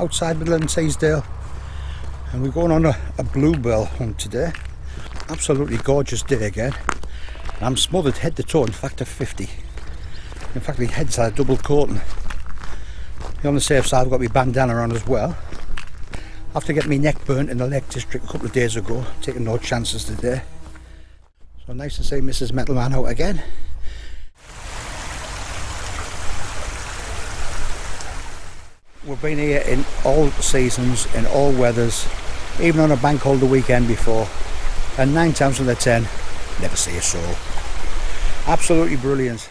outside Middleton in Teesdale and we're going on a, a bluebell hunt today. Absolutely gorgeous day again. I'm smothered head to toe in fact factor 50. In fact my head's had a double coating. On the safe side I've got my bandana on as well. After getting my neck burnt in the Lake District a couple of days ago, taking no chances today. So nice to see Mrs. Metalman out again. We've been here in all seasons, in all weathers, even on a bank holiday weekend before, and nine times out of ten, never see a soul. Absolutely brilliant.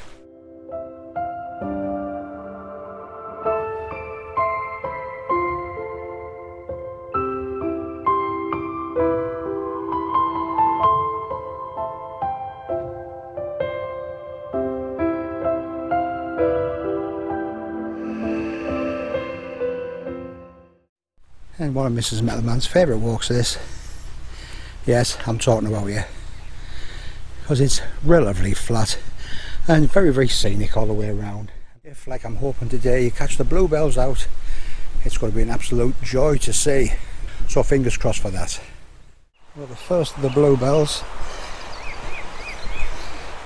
One of Mrs. Metalman's favourite walks this. Yes, I'm talking about you. Because it's relatively flat and very, very scenic all the way around. If, like I'm hoping today, you catch the bluebells out, it's going to be an absolute joy to see. So fingers crossed for that. Well, the first of the bluebells,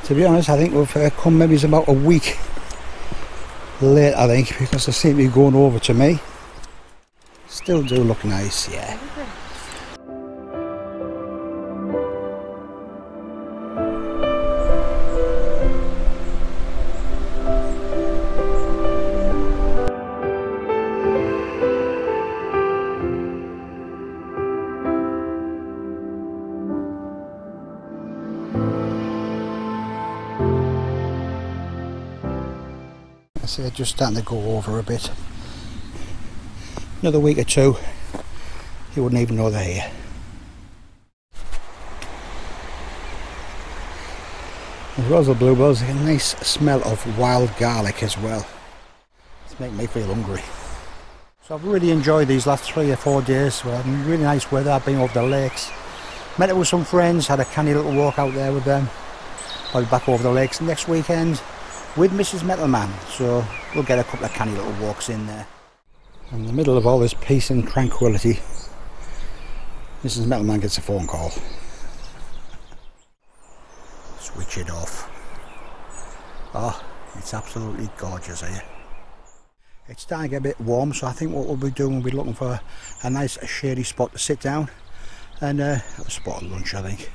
to be honest, I think we've uh, come maybe it's about a week late, I think, because they seem to be going over to me. Still do look nice, yeah. I see they're just starting to go over a bit. Another week or two, you wouldn't even know they're here. As well bluebells, a nice smell of wild garlic as well. It's making me feel hungry. So I've really enjoyed these last three or four days. Really nice weather. I've been over the lakes. Met up with some friends, had a canny little walk out there with them. I'll be back over the lakes next weekend with Mrs. Metalman. So we'll get a couple of canny little walks in there. In the middle of all this peace and tranquility, Mrs. Metalman gets a phone call. Switch it off. Oh, it's absolutely gorgeous here. It's starting to get a bit warm, so I think what we'll be doing, we'll be looking for a nice shady spot to sit down and uh, have a spot of lunch, I think,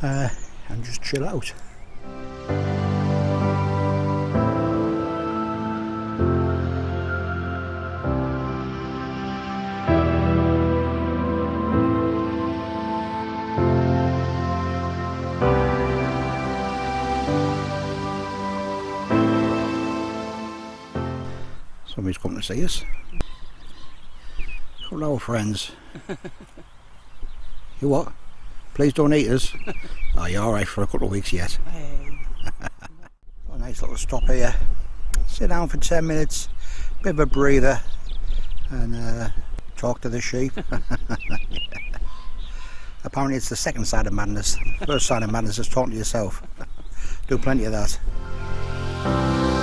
uh, and just chill out. Somebody's come to see us. Hello, friends. you what? Please don't eat us. oh, you're alright for a couple of weeks yet. a nice little stop here. Sit down for 10 minutes, bit of a breather, and uh, talk to the sheep. Apparently, it's the second side of madness. First side of madness is talking to yourself. Do plenty of that.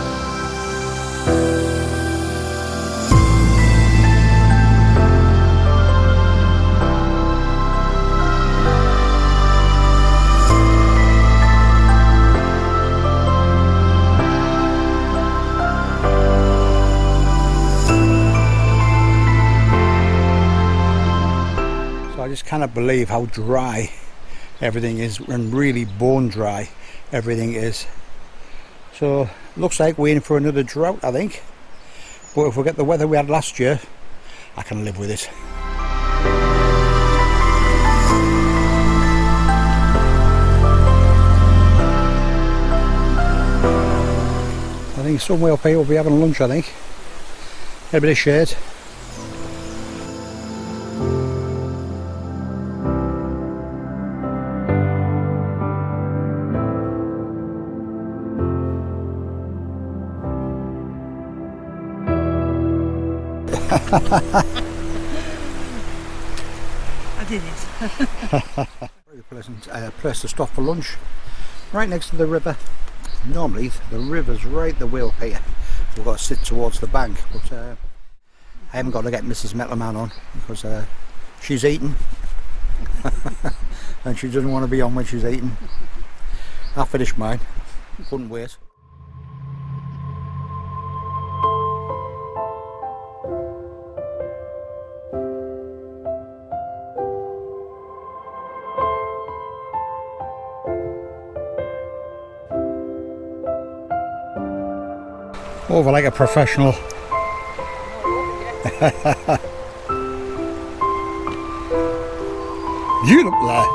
Just cannot believe how dry everything is and really bone dry everything is. So looks like we're in for another drought I think. But if we get the weather we had last year, I can live with it. I think somewhere up here we'll be having lunch I think. Get a bit of shade. I did it. Very pleasant uh, place to stop for lunch. Right next to the river. Normally the river's right the up here. We've got to sit towards the bank, but uh, I haven't got to get Mrs. Metalman on because uh, she's eating and she doesn't want to be on when she's eating. I finished mine, couldn't wait. Over like a professional. you look like.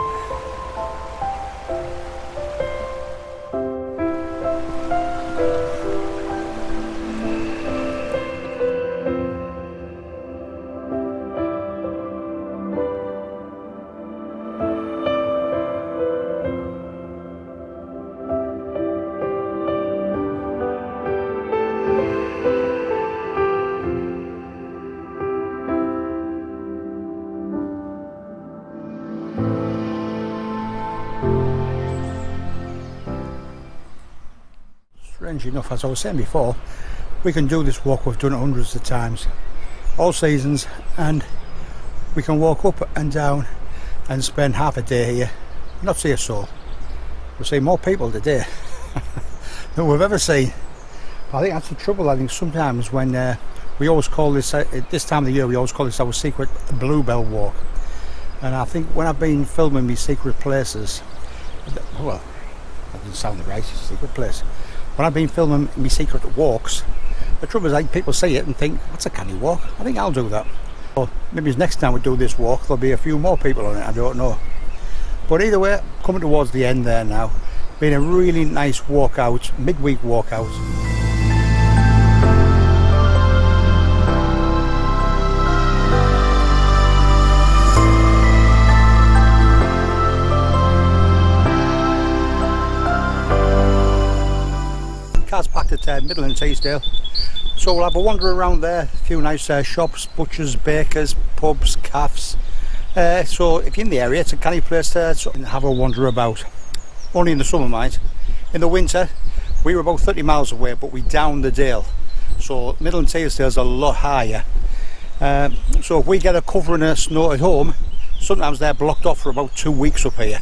Strange enough, as I was saying before, we can do this walk, we've done it hundreds of times, all seasons, and we can walk up and down and spend half a day here, not see a soul. We'll see more people today than we've ever seen. I think that's the trouble, I think sometimes when uh, we always call this, uh, this time of the year, we always call this our secret Bluebell Walk. And I think when I've been filming these secret places, well, that doesn't sound the right, secret place. When I've been filming my secret walks, the trouble is like people see it and think, that's a canny walk. I think I'll do that. Or maybe next time we do this walk, there'll be a few more people on it, I don't know. But either way, coming towards the end there now, been a really nice walk out, midweek walk at uh, Middleton in Teesdale. So we'll have a wander around there, a few nice uh, shops, butchers, bakers, pubs, cafes. Uh, so if you're in the area, it's a canny place to sort have a wander about. Only in the summer, mind. In the winter, we were about 30 miles away, but we downed the dale. So Middleton in Teesdale's a lot higher. Um, so if we get a covering of snow at home, sometimes they're blocked off for about two weeks up here.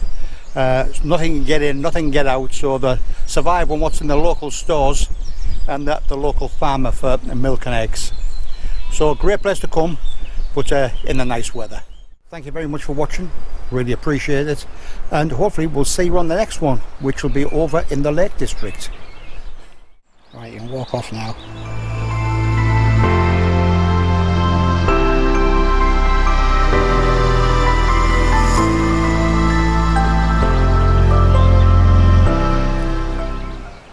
Uh, nothing can get in, nothing can get out, so they survive on what's in the local stores and the, the local farmer for milk and eggs. So a great place to come, but uh, in the nice weather. Thank you very much for watching, really appreciate it, and hopefully we'll see you on the next one, which will be over in the Lake District. Right, you can walk off now.